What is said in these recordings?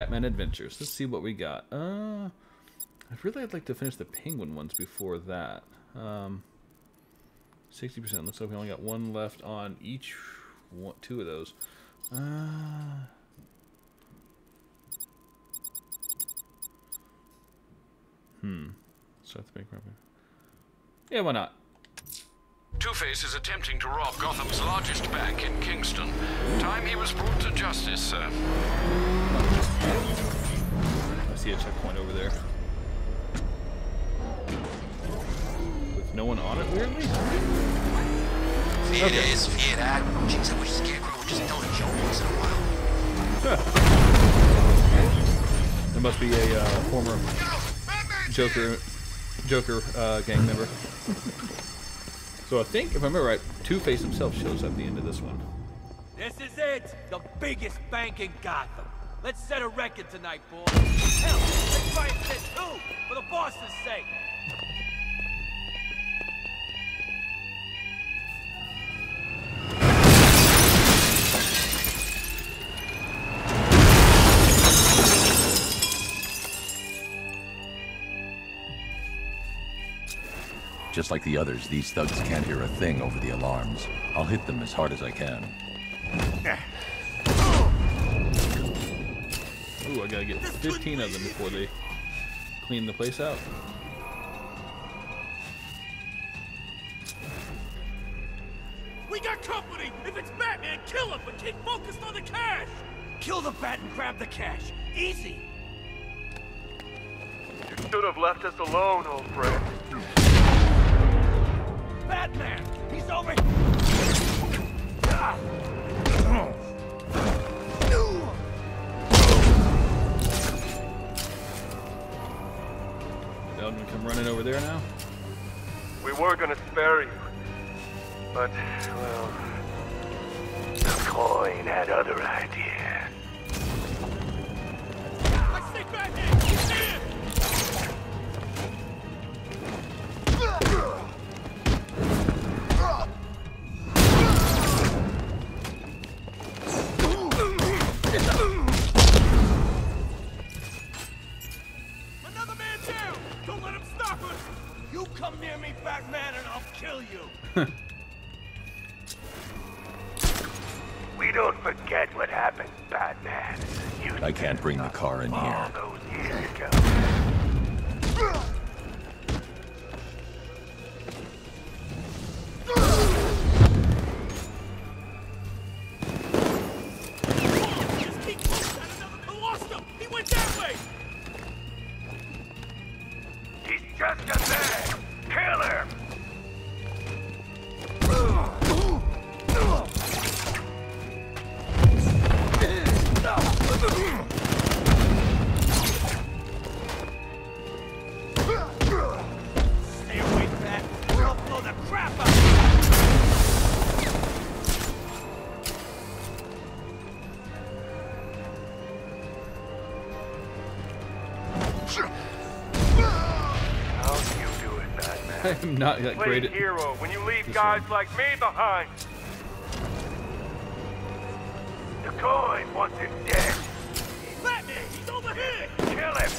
Batman Adventures. Let's see what we got. Uh, I really would like to finish the Penguin ones before that. Um, 60%. Looks like we only got one left on each one, two of those. Uh, hmm. Start the robbery. Yeah, why not? Two-Face is attempting to rob Gotham's largest bank in Kingston. Time he was brought to justice, sir. I see a checkpoint over there. With no one on it, weirdly? Fear Okay. this, fear that. Jeez, I wish Scarecrow would just tell a joke once in a while. There must be a uh, former Joker Joker uh, gang member. So I think, if I remember right, Two-Face himself shows up at the end of this one. This is it! The biggest bank in Gotham. Let's set a record tonight, boys. Hell, let's try and set two, for the boss's sake. Just like the others, these thugs can't hear a thing over the alarms. I'll hit them as hard as I can. Ooh, I gotta get 15 of them before they clean the place out. We got company! If it's Batman, kill him, but keep focused on the cash! Kill the bat and grab the cash. Easy! You should have left us alone, old friend. Batman! He's over! They're come running over there now. We were gonna spare you. But, well... The coin had other ideas. I can't bring the car in here. Batman? I am not that Play great at. hero when you leave guys one. like me behind. The coin wants him dead. Batman, he's over here! Kill him.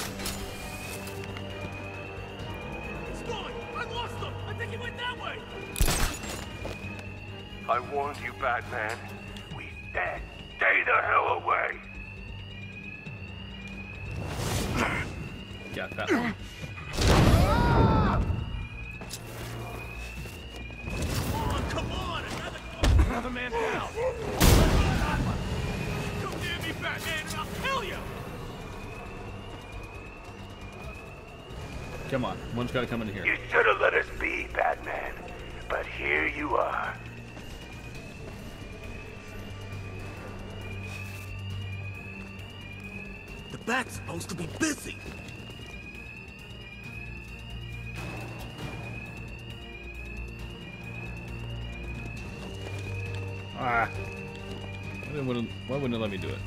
He's gone! I lost him! I think he went that way! I warned you, Batman. We dead. Stay the hell away. Got that one. Come on, one's gotta come in here. You should have let us be, Batman. But here you are. The bat's supposed to be busy! Ah. Why wouldn't, why wouldn't it let me do it?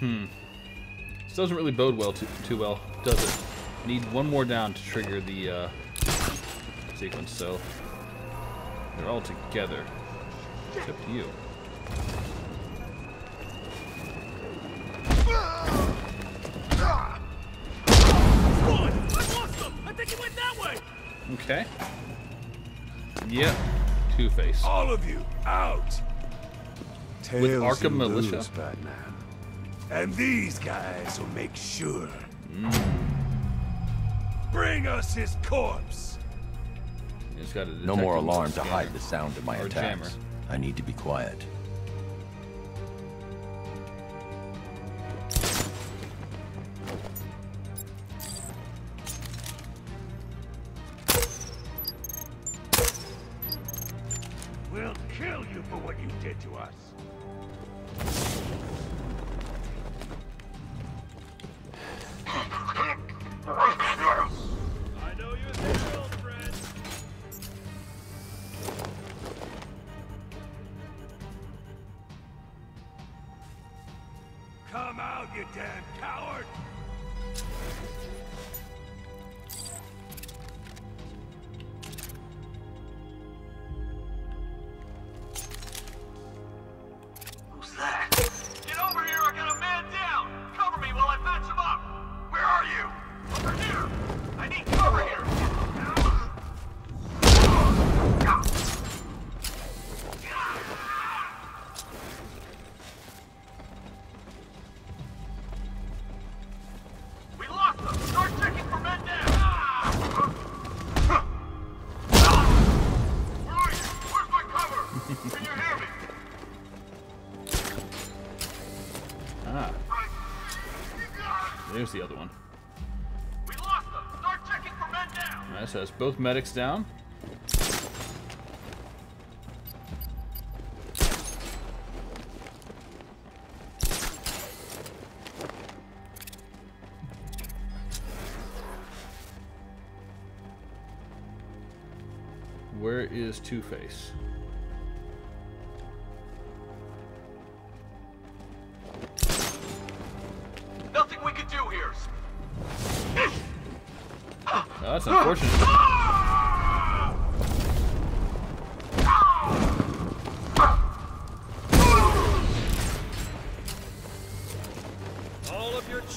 This doesn't really bode well too, too well, does it? Need one more down to trigger the uh, sequence, so they're all together. Except you. Boy, I lost him! I think he went that way! Okay. Yep. Two Face. All of you, out! With Arkham Militia? Batman. And these guys will make sure. Bring us his corpse! He's got No more alarm to hide the sound of my attacks. jammer. I need to be quiet. So that's both medics down. Where is Two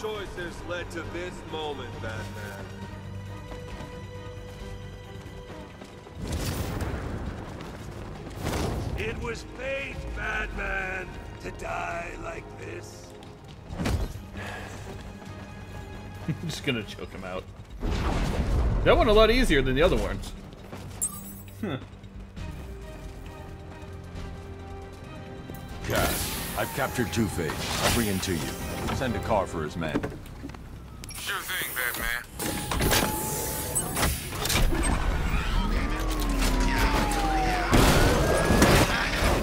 All of your choices led to this moment, Batman. It was fate, Batman, to die like this. I'm just gonna choke him out. That one a lot easier than the other ones. Cash, I've captured Two-Face. I'll bring him to you. Send a car for his men. Sure thing, Batman.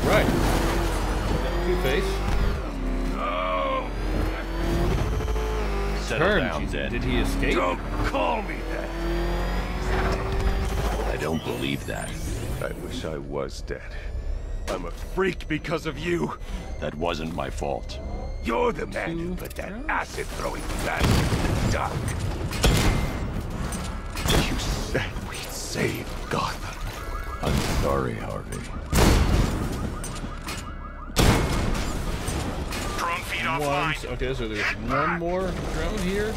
Right. Two Face. Settle Turn. down, Jesus. Did he escape? Don't call me that. I don't believe that. I wish I was dead. I'm a freak because of you. That wasn't my fault. You're the man who put that acid-throwing bastard in the dock. You said we'd save Gotham. I'm sorry, Harvey. Drone feed One. offline. Okay, so there's one more drone here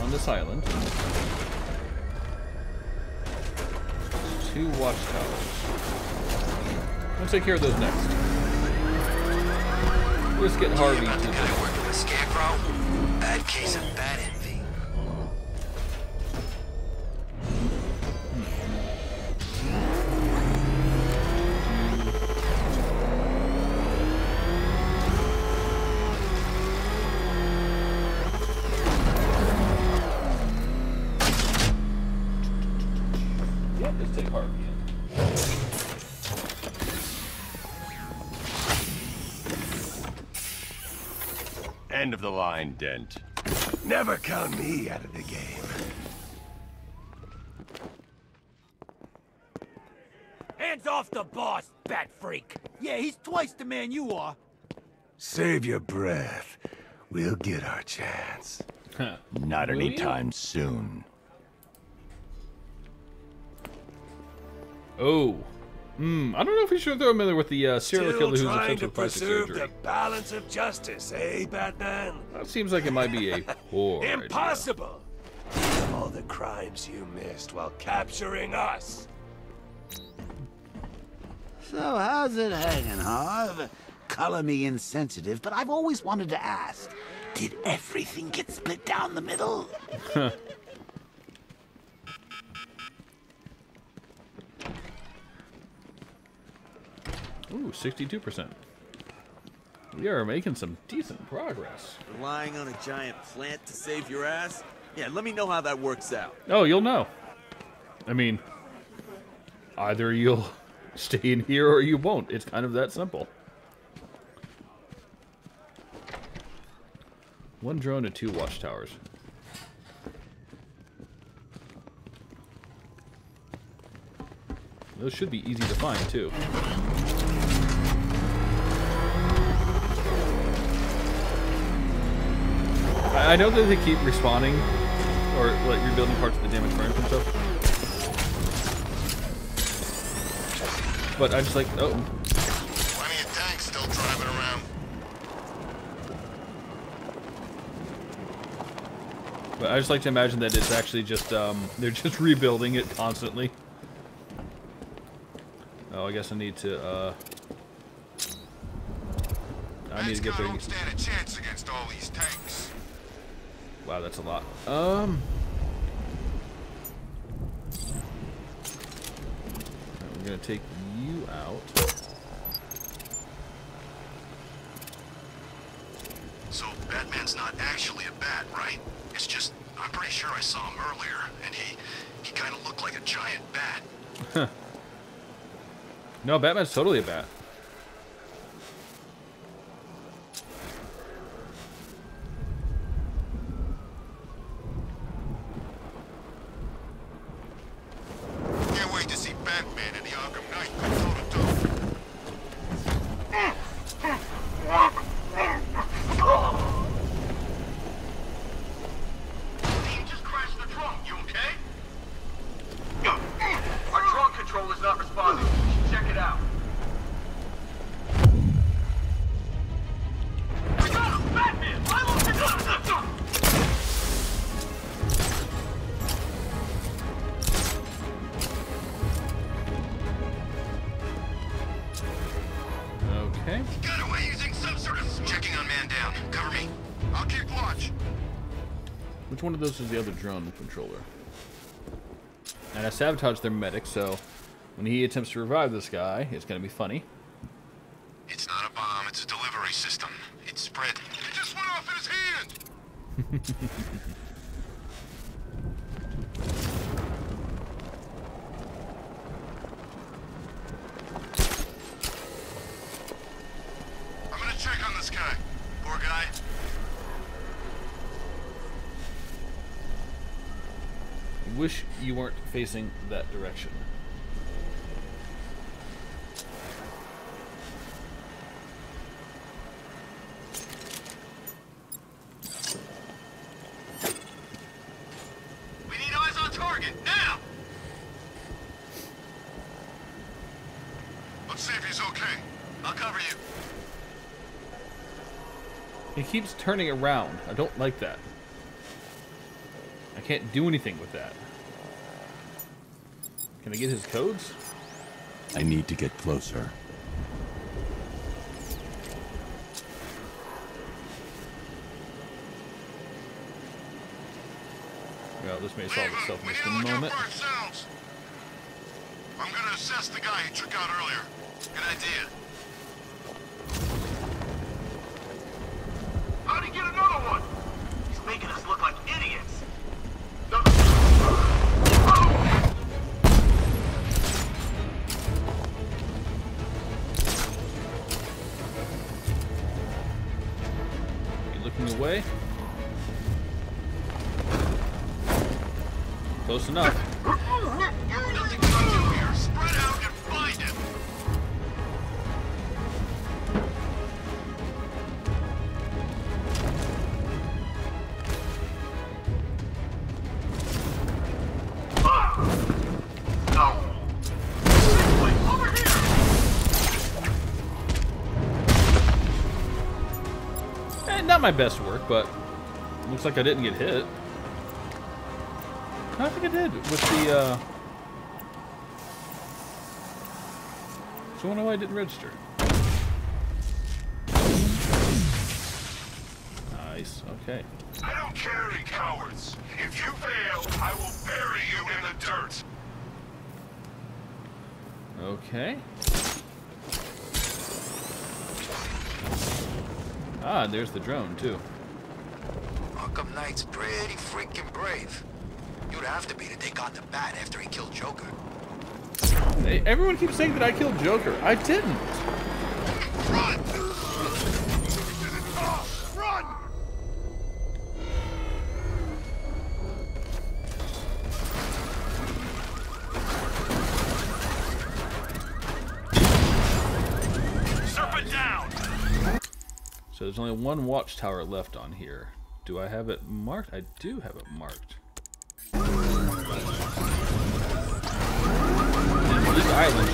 on this island. Two watchtowers. Let's take care of those next. Let's get Harvey to Scarecrow? Bad case of bad End of the line, Dent. Never count me out of the game. Hands off the boss, bat freak! Yeah, he's twice the man you are. Save your breath. We'll get our chance. Not Will you? anytime soon. Oh. Hmm. I don't know if we should throw him in there with the uh, serial Still killer who's trying obsessed to with plastic preserve surgery. the balance of justice, eh, Batman? That seems like it might be a poor idea. Impossible! All the crimes you missed while capturing us. So how's it hanging, Harv? Color me insensitive, but I've always wanted to ask. Did everything get split down the middle? Ooh, 62%. We are making some decent progress. Relying on a giant plant to save your ass? Yeah, let me know how that works out. Oh, you'll know. I mean, either you'll stay in here or you won't. It's kind of that simple. One drone and two watchtowers. Those should be easy to find, too. I know that they keep respawning, or like rebuilding parts of the damaged furniture and stuff. But I just like, oh, Plenty of tanks still driving around. but I just like to imagine that it's actually just, um, they're just rebuilding it constantly. Oh, I guess I need to, uh, I need to get there. Wow, that's a lot. Um. I'm gonna take you out. So Batman's not actually a bat, right? It's just I'm pretty sure I saw him earlier, and he he kind of looked like a giant bat. No, Batman's totally a bat. Which one of those is the other drone controller? And I sabotaged their medic, so when he attempts to revive this guy, it's gonna be funny. It's not a bomb, it's a delivery system. It's spread. It just went off in his hand! I'm gonna check on this guy. Poor guy. Wish you weren't facing that direction. We need eyes on target, now! Let's see if he's okay. I'll cover you. He keeps turning around. I don't like that. I can't do anything with that. Can I get his codes? I need to get closer. Well, this may Leave solve him. itself in just a to look out moment. I'm gonna assess the guy he took out earlier. Good idea. Not my best work, but looks like I didn't get hit. I think I did with the. Uh... So I wonder why I didn't register. Nice. Okay. I don't carry cowards. If you fail, I will bury you in the dirt. Okay. Ah, there's the drone too. Arkham Knight's pretty freaking brave. You'd have to be to take on the bat after he killed Joker. Hey, everyone keeps saying that I killed Joker. I didn't. Run! Only one watchtower left on here. Do I have it marked? I do have it marked. And Bleak Island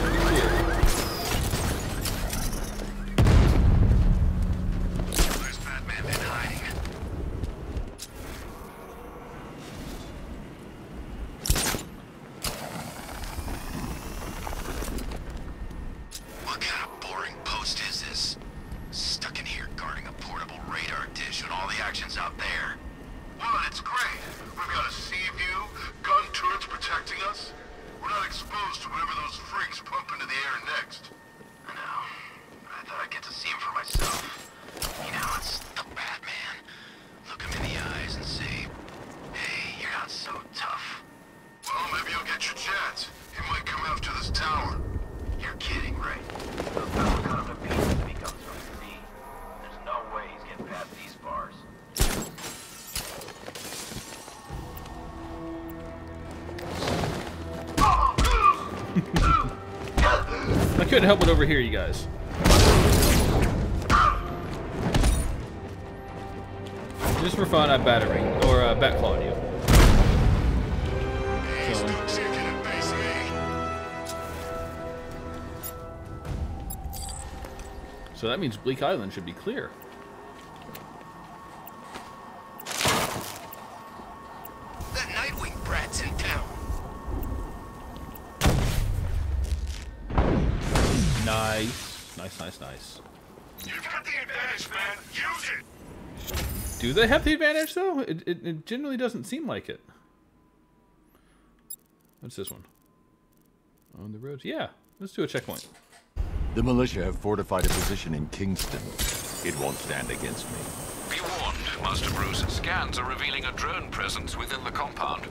couldn't help but overhear you guys. Just for fun, I battering or uh, bat clawed you. So, so that means Bleak Island should be clear. They have the advantage though? It, it, it generally doesn't seem like it. What's this one? On the roads? Yeah, let's do a checkpoint. The militia have fortified a position in Kingston. It won't stand against me. Be warned, Master Bruce. Scans are revealing a drone presence within the compound.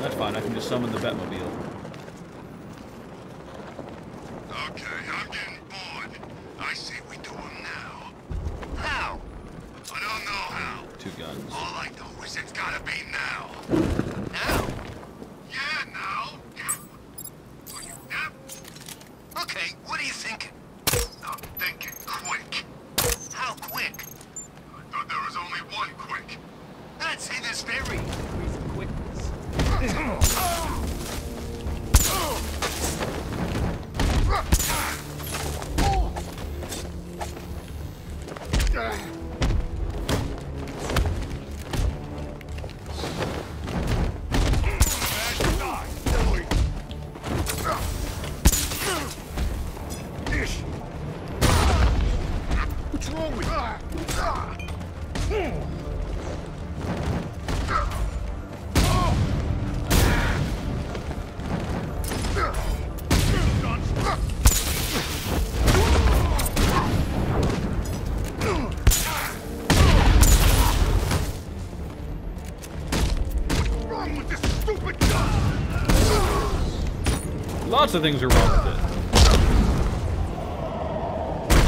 That's fine. I can just summon the Batmobile. Okay, I'm getting bored. I say we do them now. How? I don't know how. Two guns. All I know is it's gotta be now. Now? Yeah, now. Yep, Okay, what are you thinking? I'm thinking quick. How quick? I thought there was only one quick. I'd say this very. Quickness. Lots of things are wrong with it.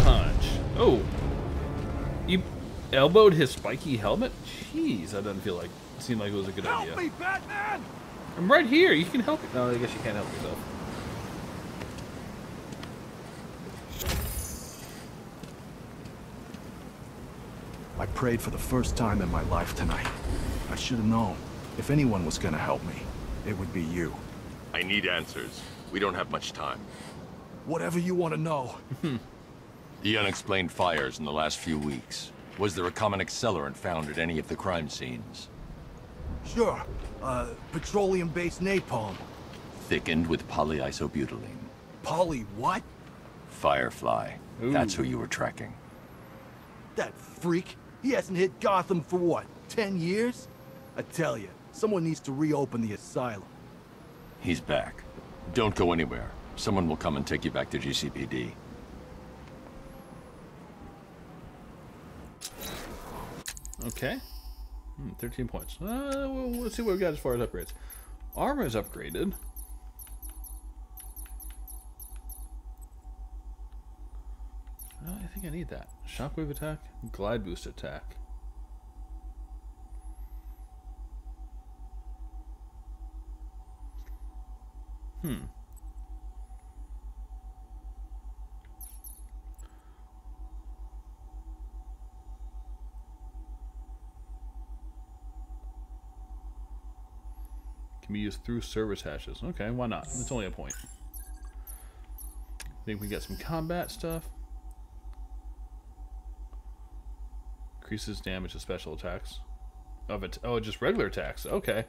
Punch. Oh. You elbowed his spiky helmet? Jeez, that doesn't feel like seemed like it was a good Help idea. me, Batman! I'm right here. You can help. Me. No, I guess you can't help yourself. I prayed for the first time in my life tonight. I should have known. If anyone was gonna help me, it would be you. I need answers. We don't have much time. Whatever you want to know. The unexplained fires in the last few weeks. Was there a common accelerant found at any of the crime scenes? Sure. Uh, petroleum-based napalm. Thickened with polyisobutylene. Polly what? Firefly. That's who you were tracking. That freak. He hasn't hit Gotham for what, ten years? I tell you, someone needs to reopen the asylum. He's back. Don't go anywhere. Someone will come and take you back to GCPD. Okay. Hmm, 13 points. Uh, well, let's see what we got as far as upgrades. Armor is upgraded. Uh, I think I need that. Shockwave attack, glide boost attack. Hmm. Can be used through service hashes. Okay, why not? It's only a point. I think we get some combat stuff. Increases damage to special attacks. Of it. Oh, just regular attacks. Okay.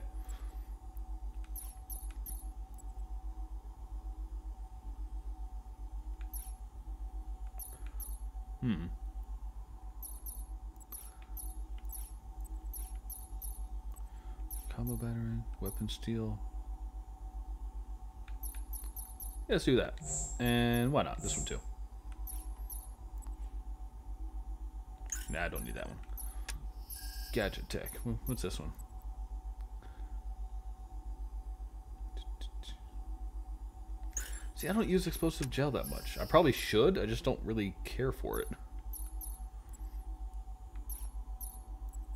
Weapon steel. Yeah, let's do that. And why not? This one too. Nah, I don't need that one. Gadget tech. What's this one? See, I don't use explosive gel that much. I probably should. I just don't really care for it.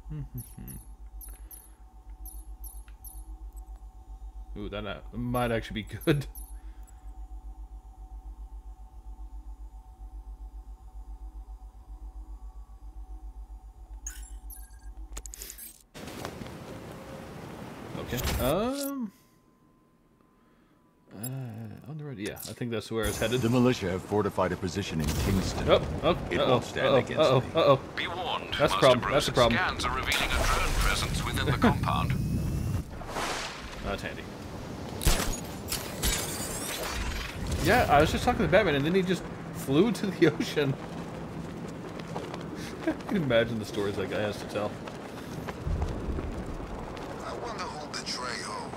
Hmm, hmm, hmm. Ooh, that uh, might actually be good. Okay. Um. Uh, on the road. Yeah, I think that's where it's headed. The militia have fortified a position in Kingston. Oh, oh, it uh-oh, won't stand uh-oh, against uh-oh, me. uh-oh. Be warned. That's a Master problem. Bruce, That's a problem. Scans are revealing a drone presence within the compound. That's handy. Yeah, I was just talking to Batman, and then he just flew to the ocean. I can imagine the stories that guy has to tell. I wonder who'll betray who,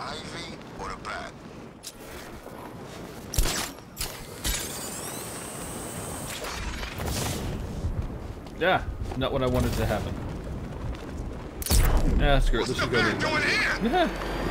Ivy or the Bat? Yeah, not what I wanted to happen. Yeah, screw it. This is good. doing here? Yeah.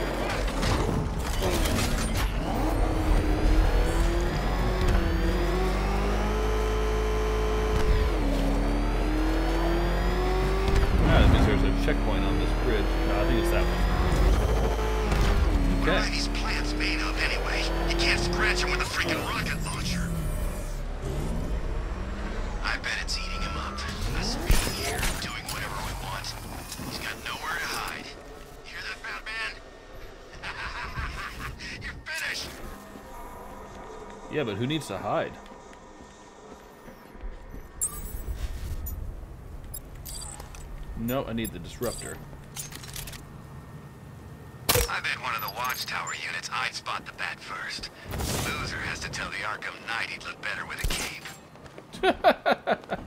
Who needs to hide? No, I need the disruptor. I bet one of the watchtower units I'd spot the bat first. Loser has to tell the Arkham Knight he'd look better with a cape.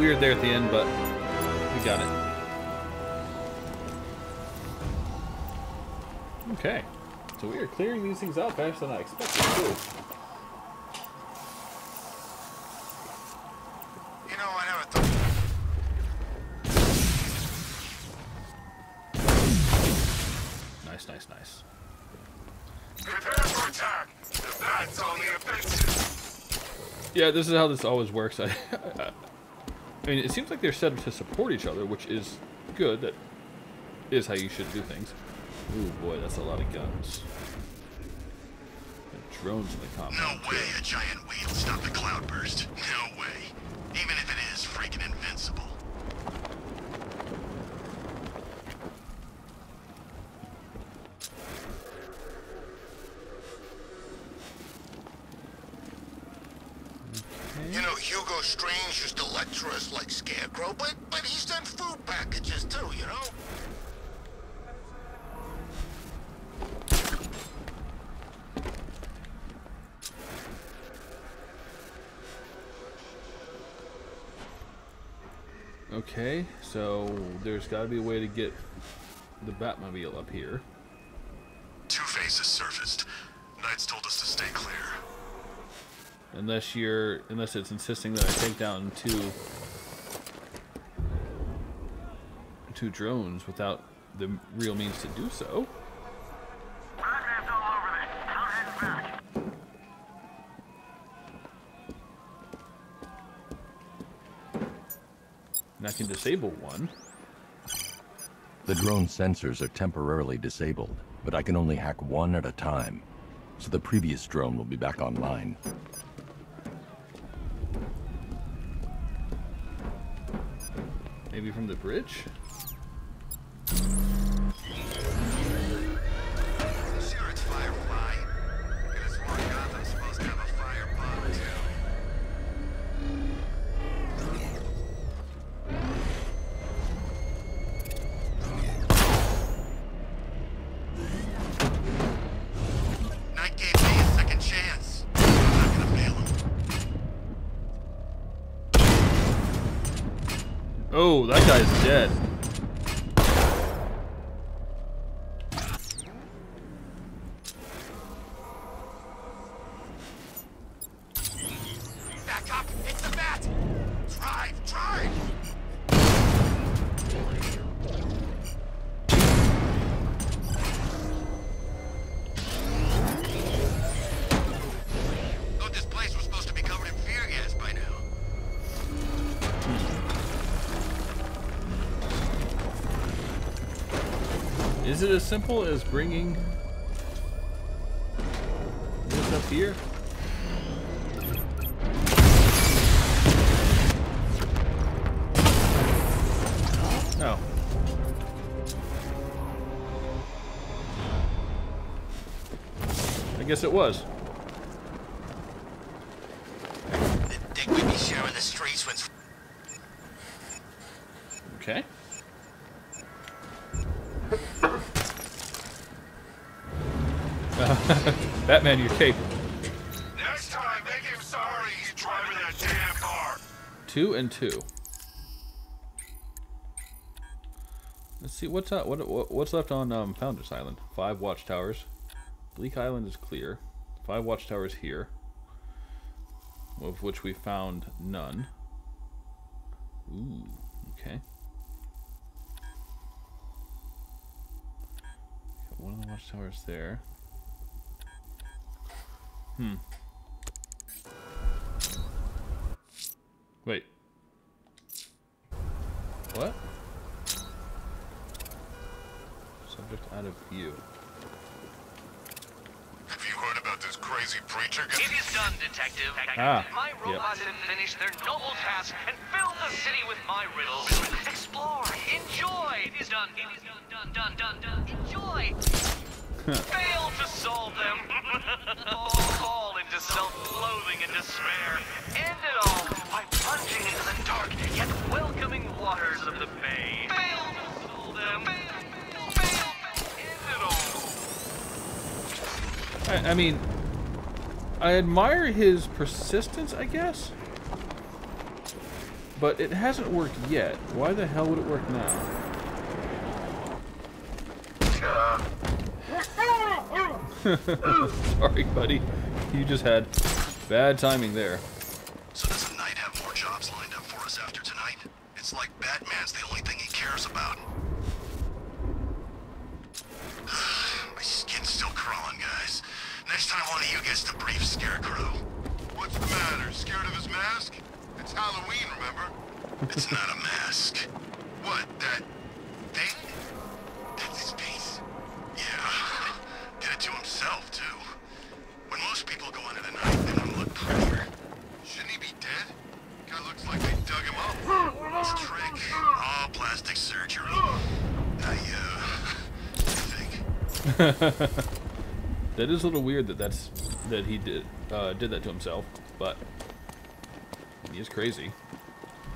weird there at the end, but we got it. Okay. So we are clearing these things out faster than I expected, too. You know, I never thought. Nice, nice, nice. Prepare for attack. The bat's on the offensive. Yeah, this is how this always works. I, I mean, it seems like they're set up to support each other, which is good. That is how you should do things. Ooh, boy, that's a lot of guns. And drones in the No compound. way a giant weed will stop the cloudburst. No way. Even if it is freaking invincible. You know, Hugo Strange used to lecture us like Scarecrow, but but he sent food packages too, you know? Okay, so there's got to be a way to get the Batmobile up here. Two-Face has surfaced. Knights told us to stay clear. Unless you're, unless it's insisting that I take down two, two drones without the real means to do so. And I can disable one. The drone sensors are temporarily disabled, but I can only hack one at a time. So the previous drone will be back online. Maybe from the bridge? Is it as simple as bringing this up here? No. I guess it was. Didn't think we'd be sharing the streets with Okay. Batman, your cape. Next time, make him sorry he's driving that damn car. Two and two. Let's see what's up. What, what what's left on um, Founders Island? Five watchtowers. Bleak Island is clear. Five watchtowers here, of which we found none. Ooh, okay. Got one of the watchtowers there. Hmm. Wait. What? Subject out of view. Have you heard about this crazy preacher guy? It is done, Detective. Ah, my yep. robots have finished their noble task and filled the city with my riddles. Explore, enjoy. It is done. It is done, done, done, done, done. Enjoy. Fail to solve them. Fall into self-loathing and despair. End it all by plunging into the dark yet welcoming waters of the bay. Fail to solve them. Fail, fail, end it all. I, I mean, I admire his persistence, I guess. But it hasn't worked yet. Why the hell would it work now? Uh, Sorry, buddy. You just had bad timing there. So does the Knight have more jobs lined up for us after tonight? It's like Batman's the only thing he cares about. My skin's still crawling, guys. Next time one of you gets to brief Scarecrow. What's the matter? Scared of his mask? It's Halloween, remember? it's not a mask. What, that thing? That's his piece. Yeah. Did it to himself, too. When most people go into the night, they want to look prettier. Shouldn't he be dead? Guy looks like they dug him up. It's a trick. All plastic surgery. I, uh, think. that is a little weird that that's that he did uh, did that to himself, but he is crazy.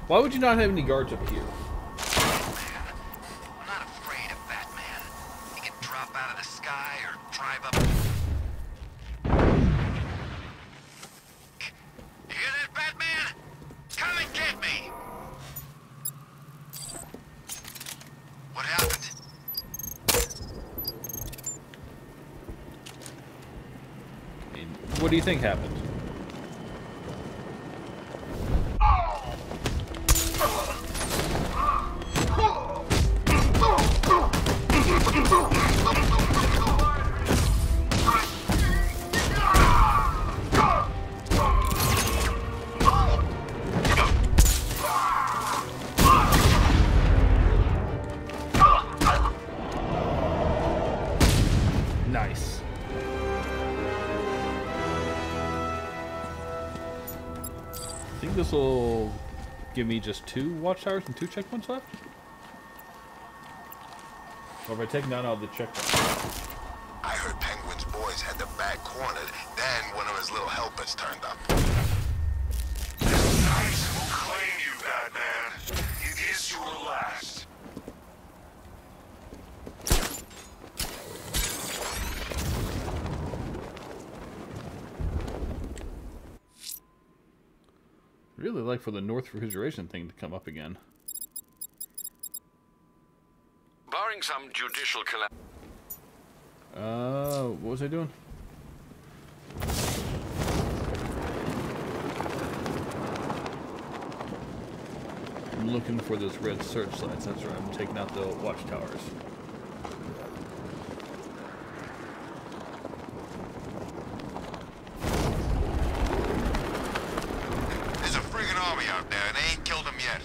Why would you not have any guards up here? Think happened? Think this will give me just two watchtowers and two checkpoints left. Or if I take down all the checkpoints. I heard Penguin's boys had the back cornered, then one of his little helpers turned up. This night will claim you, Batman. It is your last. Really like for the North refrigeration thing to come up again. Barring some judicial collapse. Uh, what was I doing? I'm looking for those red searchlights. That's right. I'm taking out the watchtowers. There's a friggin' army out there, and they ain't killed him yet.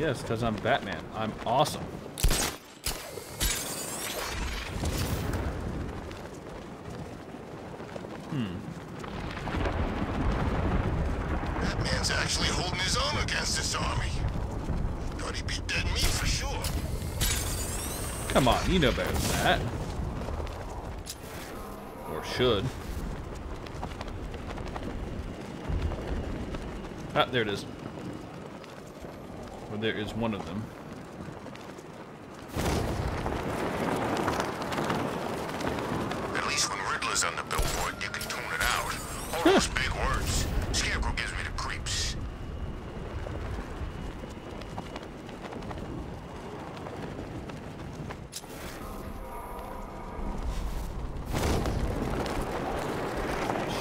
Yes, because I'm Batman. I'm awesome. Hmm. Batman's actually holding his own against this army. Thought he'd be dead meat for sure. Come on, you know better than that. Or should. Ah, there it is. There is one of them. At least when Riddler's on the billboard, you can tune it out. All those big words. Scarecrow gives me the creeps.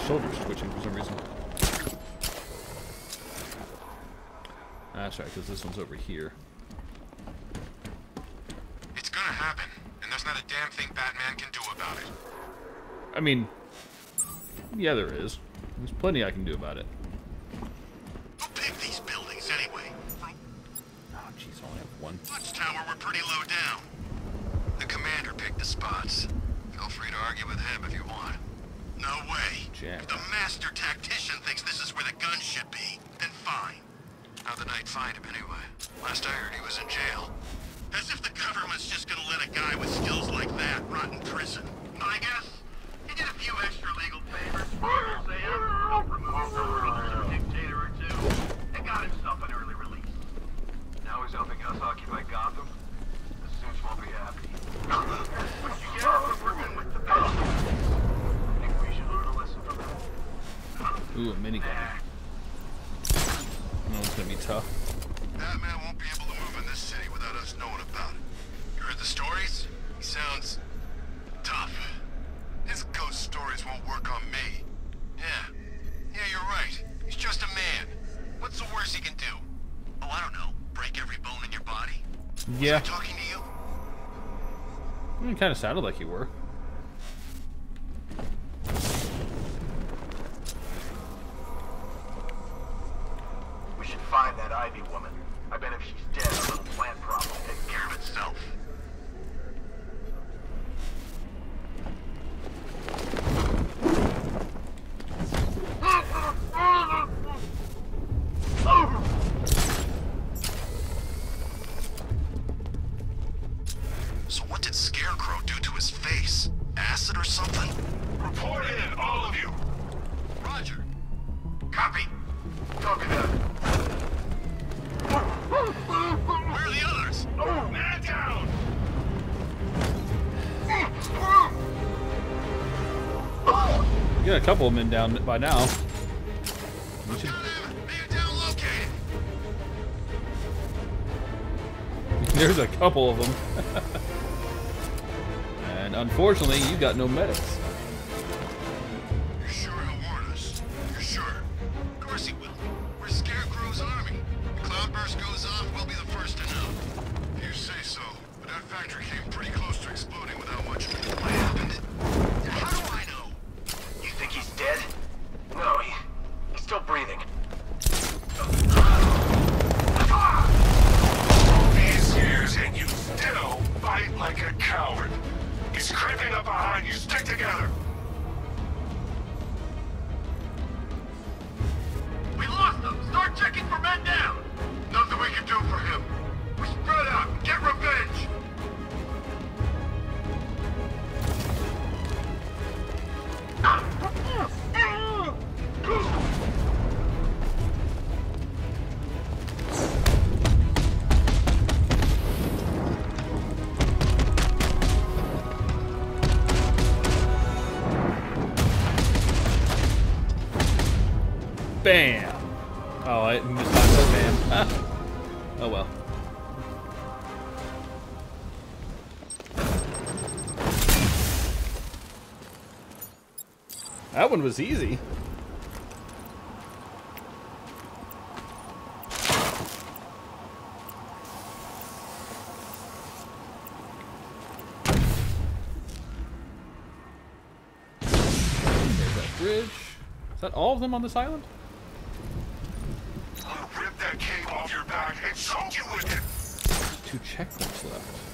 Shoulder switching for some reason. That's right, because this one's over here. It's gonna happen, and there's not a damn thing Batman can do about it. I mean, yeah, there is. There's plenty I can do about it. Yeah. talking to you? I mean, kind of sounded like you were. got a couple of men down by now. Should... There's a couple of them. and unfortunately, you got no medics. Bam! Oh, I missed just talking bam. Oh well. That one was easy. There's that bridge. Is that all of them on this island? Two checkpoints left.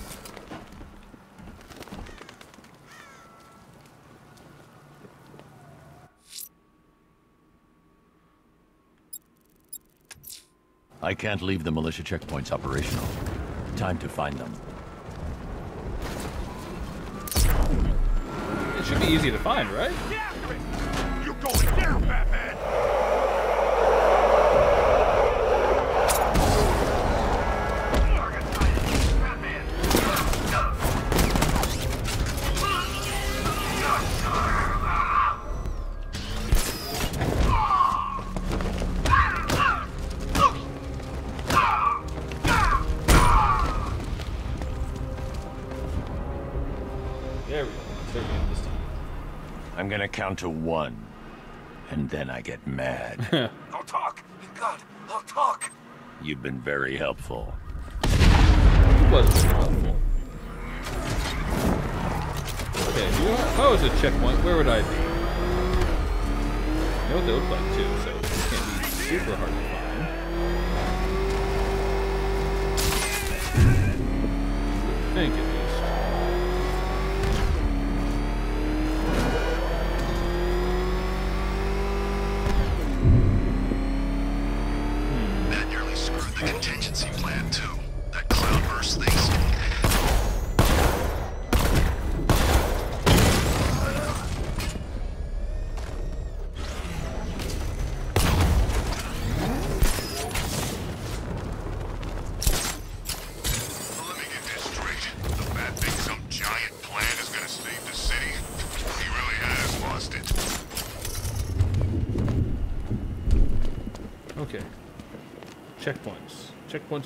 I can't leave the militia checkpoints operational. Time to find them. It should be easy to find, right? You going there, Batman? I'm gonna count to one, and then I get mad. I'll talk. God, I'll talk. You've been very helpful. It was helpful. Okay, if, if I was a checkpoint, where would I be? I know what they look like too, so it can't be super hard to find. Thank you. the container.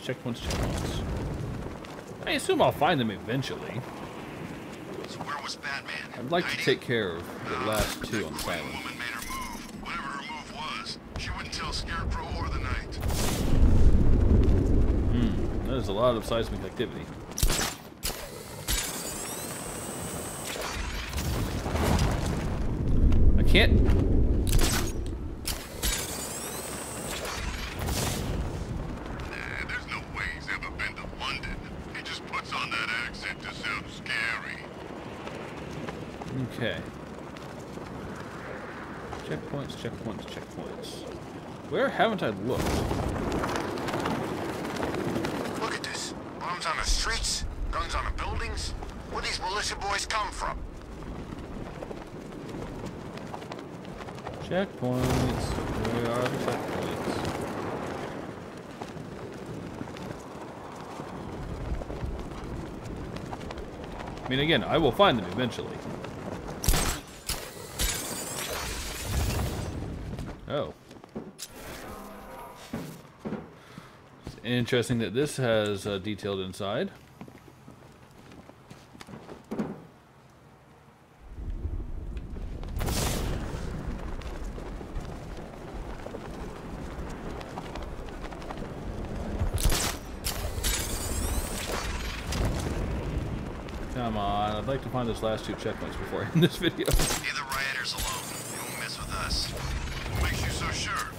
Checkpoints, checkpoints. I assume I'll find them eventually. So where was Batman? I'd like to take care of the last two on island. Woman made her move. Whatever her move was. She wouldn't tell Scarecrow or the Knight. Hmm, there's a lot of seismic activity. I can't... Nah, there's no way he's ever been to London. He just puts on that accent to sound scary. Okay. Checkpoints, checkpoints, checkpoints. Where haven't I looked? Look at this. Bombs on the streets, guns on the buildings. Where these militia boys come from? Checkpoints. Where are the checkpoints? I mean, again, I will find them eventually. Oh. It's interesting that this has uh, detailed inside. Come on, I'd like to find those last two checkpoints before I end this video. Leave the rioters alone. They won't mess with us. What makes you so sure?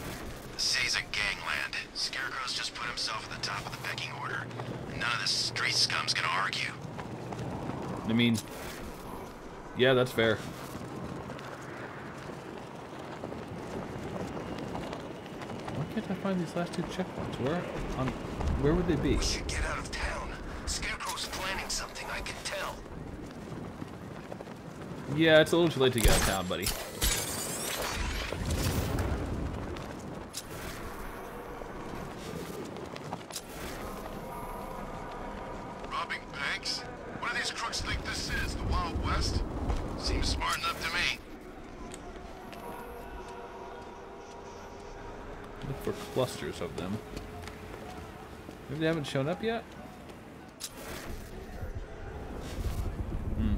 The city's a gangland. Scarecrow's just put himself at the top of the pecking order. And none of this street scum's gonna argue. I mean, yeah, that's fair. Why can't I find these last two checkpoints? Where on where would they be? We should get out of town. Scarecrow's planning something, I can tell. Yeah, it's a little too late to get out of town, buddy. Robbing banks? What do these crooks think this is? The Wild West? Seems smart enough to me. Look for clusters of them. Maybe they haven't shown up yet? Hmm.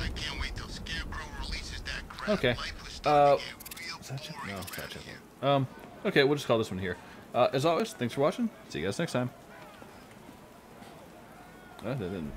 I can't wait till Scarecrow releases that crap. Okay. Uh, is that check- no, it's not check- Um, okay, we'll just call this one here. Uh, as always, thanks for watching. See you guys next time. Uh, that didn't